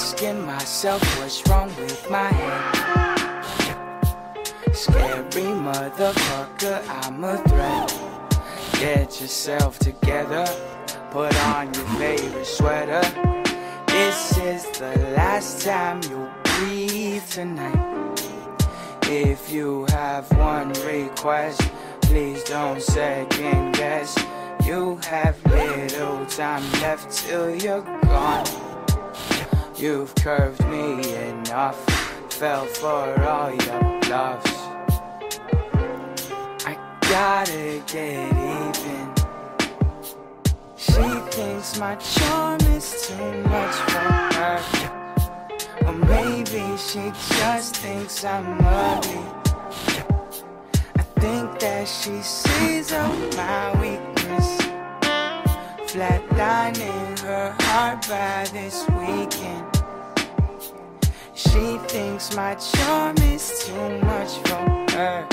Asking myself what's wrong with my head. Scary motherfucker, I'm a threat. Get yourself together, put on your favorite sweater. This is the last time you breathe tonight. If you have one request, please don't second guess. You have little time left till you're gone. You've curved me enough, fell for all your bluffs. I gotta get even. She thinks my charm is too much for her. Or maybe she just thinks I'm ugly. I think that she sees all my weakness. Flatlining her heart by this weekend. She thinks my charm is too much for her.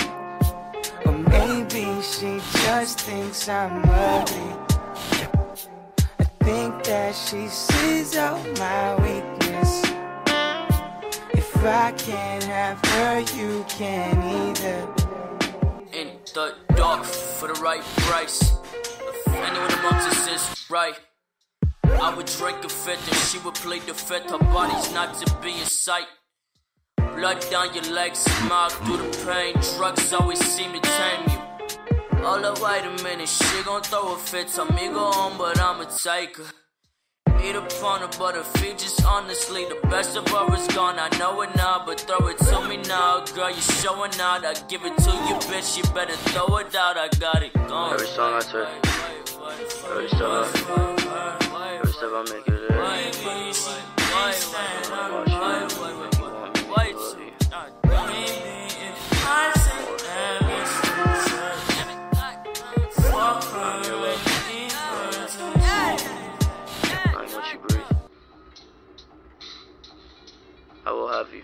Or maybe she just thinks I'm ugly. I think that she sees all my weakness. If I can't have her, you can't either. in the dark for the right price. If anyone amongst us is right, I would drink a fifth and she would play the fifth. Her body's not to be in sight. Blood down your legs, smile through the pain. Drugs always seem to tame you. All the vitamins, she gon' throw a fit. Tell me go home, but I'ma take her. Eat upon her, but her features honestly the best of her is gone. I know it now, but throw it to me now, girl. You showing out. I give it to you, bitch. You better throw it out. I got it gone. Every song I take, every step I, every step I make. I will have you.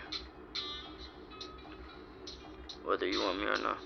Whether you want me or not.